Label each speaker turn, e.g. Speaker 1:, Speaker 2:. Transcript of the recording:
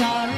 Speaker 1: not